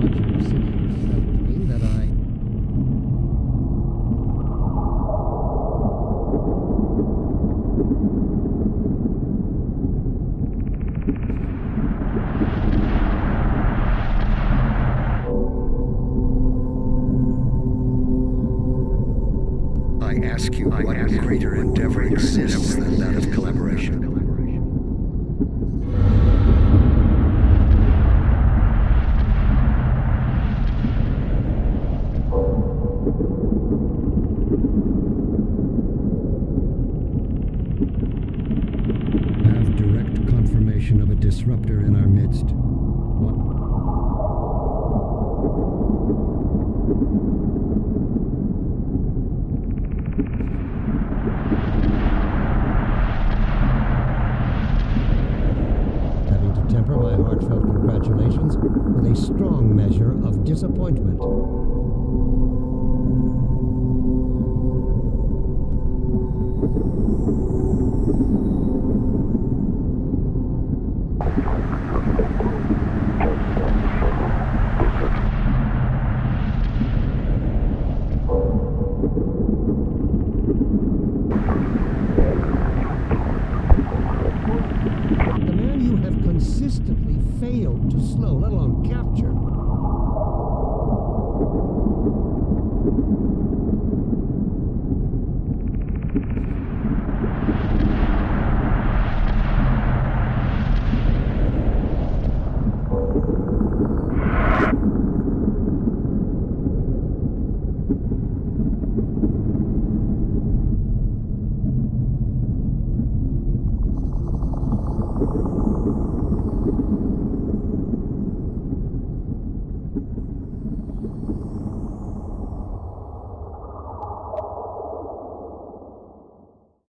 I ask you, what greater endeavor exists than that of collaboration? Confirmation of a disruptor in our midst. Having to temper my heartfelt congratulations with a strong measure of disappointment. Failed to slow, let alone capture.